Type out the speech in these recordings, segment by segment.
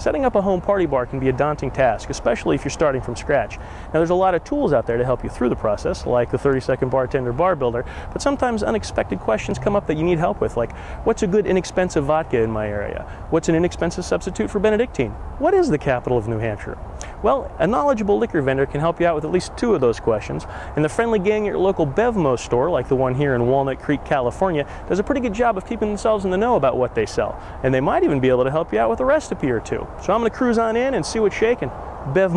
Setting up a home party bar can be a daunting task, especially if you're starting from scratch. Now, there's a lot of tools out there to help you through the process, like the 30 second bartender bar builder, but sometimes unexpected questions come up that you need help with, like what's a good inexpensive vodka in my area? What's an inexpensive substitute for Benedictine? What is the capital of New Hampshire? Well, a knowledgeable liquor vendor can help you out with at least two of those questions, and the friendly gang at your local Bevmo store, like the one here in Walnut Creek, California, does a pretty good job of keeping themselves in the know about what they sell, and they might even be able to help you out with a recipe or two. So I'm going to cruise on in and see what's shaking. Bev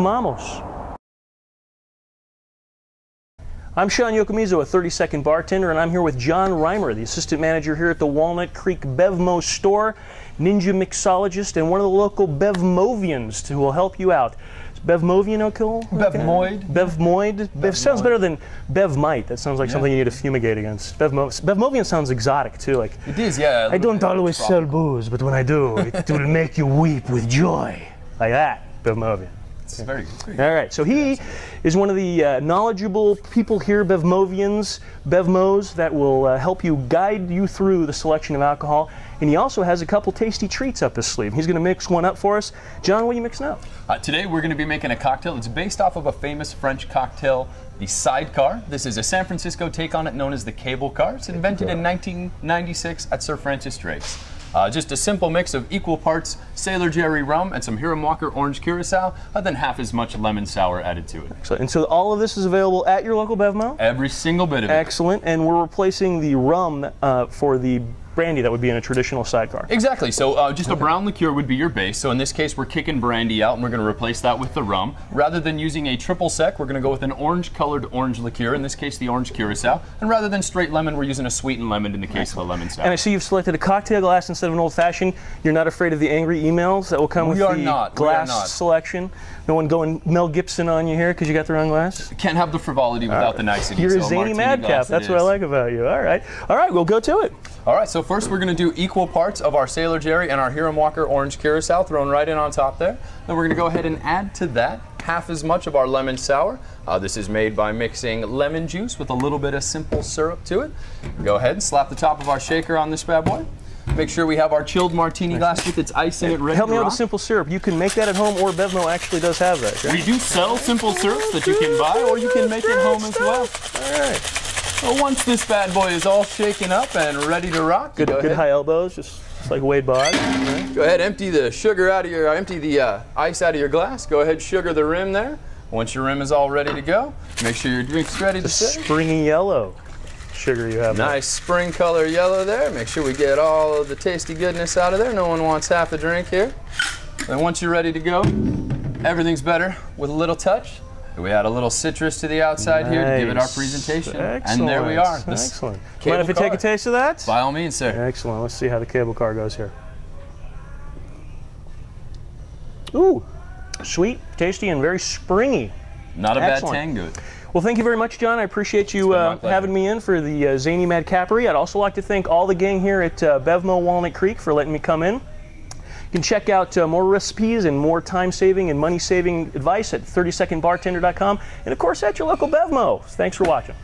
I'm Sean Yokomizo, a 30 second bartender, and I'm here with Jon Reimer, the assistant manager here at the Walnut Creek Bevmo store, ninja mixologist, and one of the local Bevmovians who will help you out. Bevmovian okay? Bevmoid. Bevmoid. Bev sounds better than Bevmite. That sounds like Yeah. something you need to fumigate against. Bevmo Bevmovian sounds exotic too. Like It is, yeah. I don't always sell booze, but when I do, it will make you weep with joy. Like that, Bevmovian. Very good. All right, so he is one of the uh, knowledgeable people here, Bevmovians, Bevmos, that will uh, help you guide you through the selection of alcohol. And he also has a couple tasty treats up his sleeve. He's going to mix one up for us. Jon, what are you mixing up? Uh, today we're going to be making a cocktail. It's based off of a famous French cocktail, the Sidecar. This is a San Francisco take on it known as the Cable Car. It's invented in 1996 at Sir Francis Drake's. Uh, just a simple mix of equal parts Sailor Jerry rum and some Hiram Walker orange curacao, and then half as much lemon sour added to it. So, and so all of this is available at your local Bevmo? Every single bit of it. Excellent. And we're replacing the rum uh, for the brandy that would be in a traditional sidecar. Exactly. So uh, just a brown liqueur would be your base. So in this case, we're kicking brandy out, and we're going to replace that with the rum. Rather than using a triple sec, we're going to go with an orange-colored orange liqueur. In this case, the orange curacao. And rather than straight lemon, we're using a sweetened lemon in the case of a lemon sour. And I see you've selected a cocktail glass instead of an old fashioned. You're not afraid of the angry emails that will come We with are the not. We are glass not. selection. No one going Mel Gibson on you here because you got the wrong glass. Can't have the frivolity without the nicety. You're a zany madcap. That's what I like about you. All right. All right, we'll go to it. All right, so first we're going to do equal parts of our Sailor Jerry and our Hiram Walker orange curacao thrown right in on top there. Then we're going to go ahead and add to that half as much of our lemon sour. Uh, this is made by mixing lemon juice with a little bit of simple syrup to it. Go ahead and slap the top of our shaker on this bad boy. Make sure we have our chilled martini glass with its ice in it ready Help me out with simple syrup. You can make that at home, or Bevmo actually does have that. right? We do sell simple syrups that you can buy or you can make it home as well. All right. So once this bad boy is all shaken up and ready to rock, Good, go good high elbows, just, just like Wade Boggs. Right. Go ahead, empty the sugar out of your, empty the uh, ice out of your glass. Go ahead, sugar the rim there. Once your rim is all ready to go, make sure your drink's ready to The springy yellow sugar you have. there. Nice spring color yellow there. Make sure we get all of the tasty goodness out of there. No one wants half a drink here. And once you're ready to go, everything's better with a little touch. We add a little citrus to the outside here to give it our presentation. Excellent. And there we are. This Excellent. Mind if I take a taste of that? By all means, sir. Excellent. Let's see how the cable car goes here. Ooh, sweet, tasty, and very springy. Not a Excellent. bad tango. Well, thank you very much, Jon. I appreciate you uh, having me in for the uh, Zany Mad Capery. I'd also like to thank all the gang here at uh, Bevmo Walnut Creek for letting me come in. You can check out uh, more recipes and more time saving and money saving advice at 30secondbartender.com and, of course, at your local Bevmo. Thanks for watching.